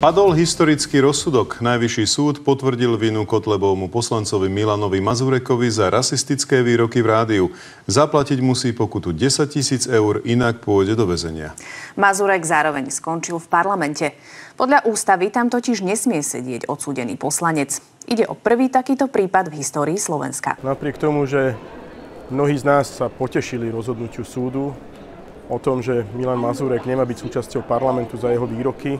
Padol historický rozsudok. Najvyšší súd potvrdil vinu Kotlebovmu poslancovi Milanovi Mazurekovi za rasistické výroky v rádiu. Zaplatiť musí pokutu 10 tisíc eur, inak pôjde do väzenia. Mazurek zároveň skončil v parlamente. Podľa ústavy tam totiž nesmie sedieť odsúdený poslanec. Ide o prvý takýto prípad v histórii Slovenska. Napriek tomu, že mnohí z nás sa potešili rozhodnutiu súdu o tom, že Milan Mazurek nemá byť súčasťou parlamentu za jeho výroky,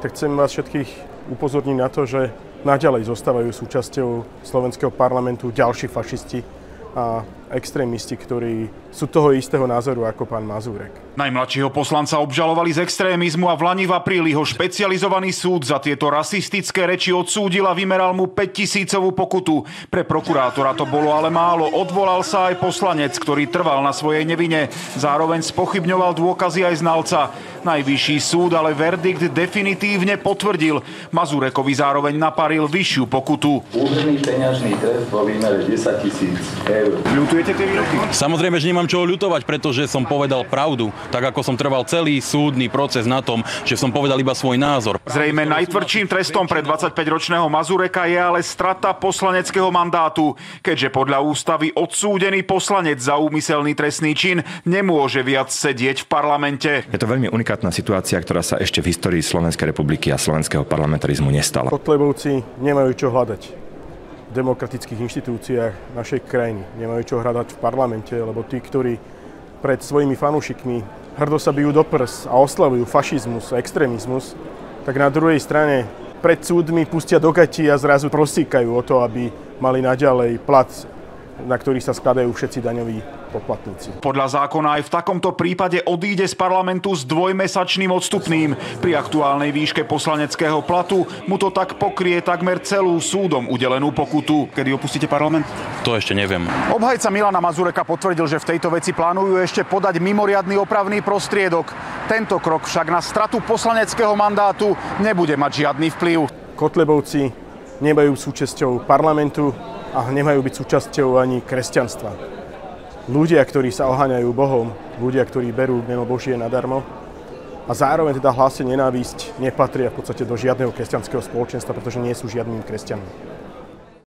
tak chcem vás všetkých upozorniť na to, že naďalej zostávajú súčasťou slovenského parlamentu ďalší fašisti a extrémisti, ktorí sú toho istého názoru ako pán Mazúrek. Najmladšieho poslanca obžalovali z extrémizmu a v Lani v apríli ho špecializovaný súd za tieto rasistické reči odsúdil a vymeral mu 5000 pokutu. Pre prokurátora to bolo ale málo. Odvolal sa aj poslanec, ktorý trval na svojej nevine. Zároveň spochybňoval dôkazy aj znalca. Najvyšší súd ale verdikt definitívne potvrdil. Mazurekovi zároveň naparil vyššiu pokutu. Úhrný peňažný trest vo výmere 10 tisíc eur. Ľutujete tie výroky? Samozrejme, že nemám čoho ľutovať, pretože som povedal pravdu. Tak ako som trval celý súdny proces na tom, že som povedal iba svoj názor. Zrejme najtvrdším trestom pre 25-ročného Mazureka je ale strata poslaneckého mandátu, keďže podľa ústavy odsúdený poslanec za úmyselný trestný čin nemôže viac sedieť v parlamente. Je to veľmi unikátna situácia, ktorá sa ešte v histórii Slovenskej republiky a slovenského parlamentarizmu nestala. Kotlebovci nemajú čo hľadať demokratických inštitúciách našej krajiny. Nemajú čo hľadať v parlamente, lebo tí, ktorí pred svojimi fanúšikmi hrdo sa bijú do prs a oslavujú fašizmus a extrémizmus, tak na druhej strane pred súdmi pustia do gati a zrazu prosíkajú o to, aby mali naďalej plat, na ktorý sa skladajú všetci daňoví poplatníci. Podľa zákona aj v takomto prípade odíde z parlamentu s dvojmesačným odstupným. Pri aktuálnej výške poslaneckého platu mu to tak pokrie takmer celú súdom udelenú pokutu. Kedy opustíte parlament? To ešte neviem. Obhajca Milana Mazureka potvrdil, že v tejto veci plánujú ešte podať mimoriadný opravný prostriedok. Tento krok však na stratu poslaneckého mandátu nebude mať žiadny vplyv. Kotlebovci nemajú súčasťou parlamentu a nemajú byť súčasťou ani kresťanstva ľudia, ktorí sa oháňajú Bohom, ľudia, ktorí berú meno Božie nadarmo a zároveň teda hlásia nenávisť, nepatria v podstate do žiadneho kresťanského spoločenstva, pretože nie sú žiadnym kresťanom.